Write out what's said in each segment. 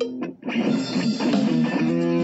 thank you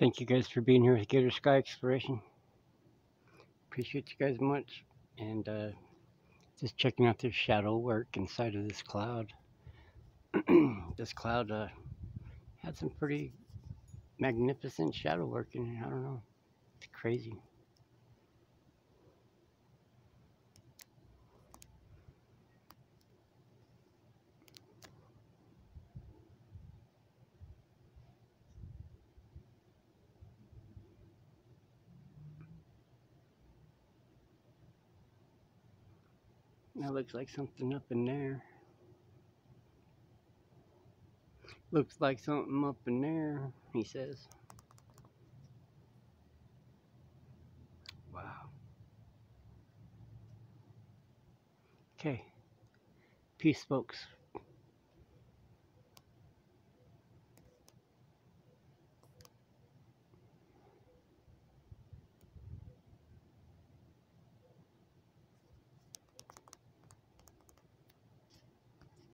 Thank you guys for being here with Gator Sky Exploration. Appreciate you guys much. And uh, just checking out this shadow work inside of this cloud. this cloud uh, had some pretty magnificent shadow work in it. I don't know. It's crazy. That looks like something up in there. Looks like something up in there, he says. Wow. Okay. Peace, folks.